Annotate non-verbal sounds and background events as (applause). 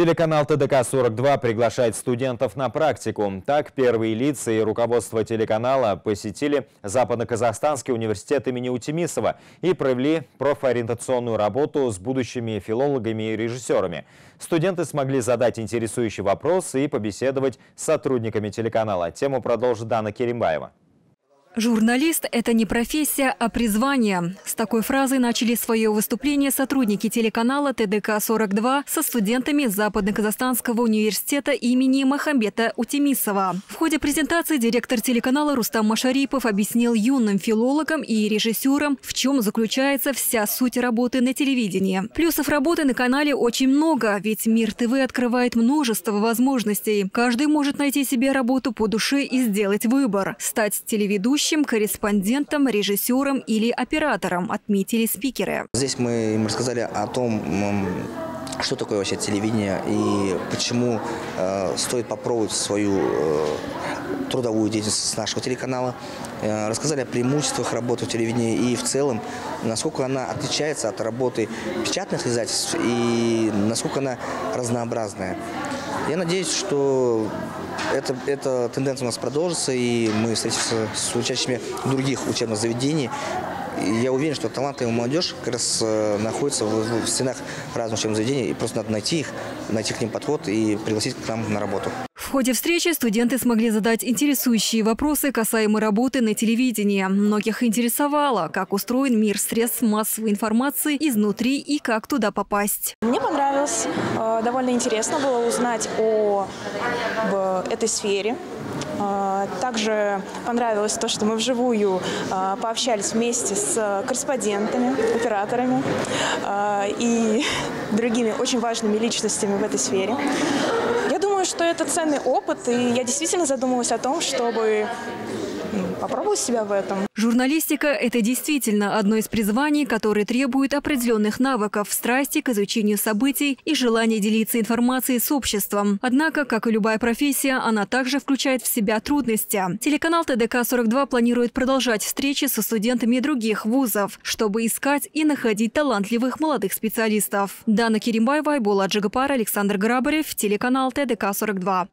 Телеканал ТДК-42 приглашает студентов на практику. Так, первые лица и руководство телеканала посетили Западно-Казахстанский университет имени Утимисова и провели профориентационную работу с будущими филологами и режиссерами. Студенты смогли задать интересующие вопросы и побеседовать с сотрудниками телеканала. Тему продолжит Дана Керимбаева. Журналист – это не профессия, а призвание. С такой фразой начали свое выступление сотрудники телеканала ТДК-42 со студентами Западно-Казахстанского университета имени Махамбета Утимисова. В ходе презентации директор телеканала Рустам Машарипов объяснил юным филологам и режиссерам, в чем заключается вся суть работы на телевидении. Плюсов работы на канале очень много, ведь Мир ТВ открывает множество возможностей. Каждый может найти себе работу по душе и сделать выбор – стать телеведущим ведущим, корреспондентом, режиссером или оператором, отметили спикеры. Здесь мы им рассказали о том, что такое вообще телевидение и почему э, стоит попробовать свою э, трудовую деятельность с нашего телеканала. Э, рассказали о преимуществах работы в телевидении и в целом, насколько она отличается от работы печатных издательств и насколько она разнообразная. Я надеюсь, что это, эта тенденция у нас продолжится, и мы встретимся с учащими других учебных заведений. И я уверен, что талантливая молодежь как раз э, находится в, в стенах разных учебных заведений, и просто надо найти их, найти к ним подход и пригласить к нам на работу. В ходе встречи студенты смогли задать интересующие вопросы касаемо работы на телевидении. Многих интересовало, как устроен мир средств массовой информации изнутри и как туда попасть. Мне понравилось. Э, довольно интересно было узнать о этой сфере. А, также понравилось то, что мы вживую а, пообщались вместе с корреспондентами, операторами а, и (laughs) другими очень важными личностями в этой сфере. Что это ценный опыт, и я действительно задумалась о том, чтобы попробовать себя в этом. Журналистика – это действительно одно из призваний, которое требует определенных навыков, страсти к изучению событий и желания делиться информацией с обществом. Однако, как и любая профессия, она также включает в себя трудности. Телеканал ТДК-42 планирует продолжать встречи со студентами других вузов, чтобы искать и находить талантливых молодых специалистов. Дана Керимбаева, Айбула Джигапар, Александр Грабарев, телеканал ТДК-42.